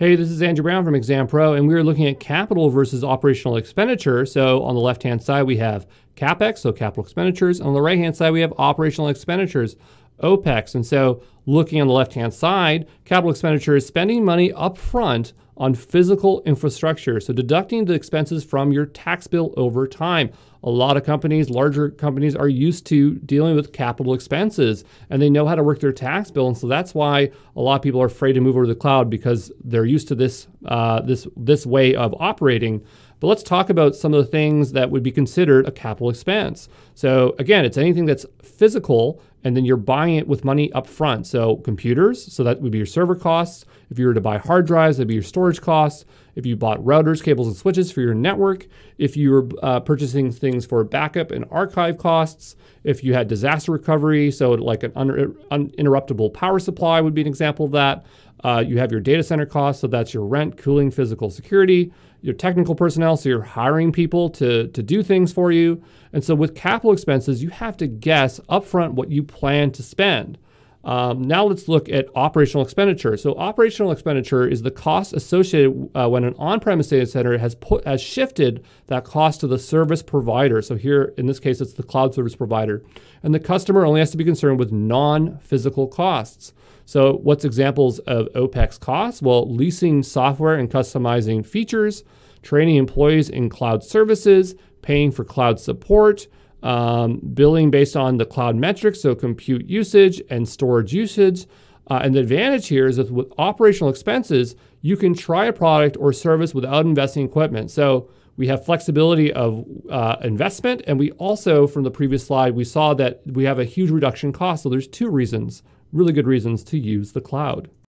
Hey, this is Andrew Brown from ExamPro, and we're looking at capital versus operational expenditure. So on the left-hand side, we have CapEx, so capital expenditures. On the right-hand side, we have operational expenditures, OPEX. And so looking on the left-hand side, capital expenditure is spending money up front on physical infrastructure. So deducting the expenses from your tax bill over time. A lot of companies, larger companies, are used to dealing with capital expenses and they know how to work their tax bill. And so that's why a lot of people are afraid to move over to the cloud because they're used to this, uh, this, this way of operating. But let's talk about some of the things that would be considered a capital expense. So again, it's anything that's physical and then you're buying it with money up front. So computers, so that would be your server costs. If you were to buy hard drives, that'd be your storage costs. If you bought routers, cables, and switches for your network, if you were uh, purchasing things for backup and archive costs, if you had disaster recovery, so like an uninterruptible power supply would be an example of that. Uh, you have your data center costs, so that's your rent, cooling, physical security, your technical personnel, so you're hiring people to, to do things for you. And so with capital expenses, you have to guess upfront what you plan to spend. Um, now let's look at operational expenditure. So operational expenditure is the cost associated uh, when an on-premise data center has put has shifted that cost to the service provider. So here, in this case, it's the cloud service provider, and the customer only has to be concerned with non-physical costs. So what's examples of OPEX costs? Well, leasing software and customizing features, training employees in cloud services, paying for cloud support, um, billing based on the cloud metrics, so compute usage and storage usage. Uh, and the advantage here is that with operational expenses, you can try a product or service without investing equipment. So we have flexibility of uh, investment, and we also, from the previous slide, we saw that we have a huge reduction cost. So there's two reasons, really good reasons to use the cloud.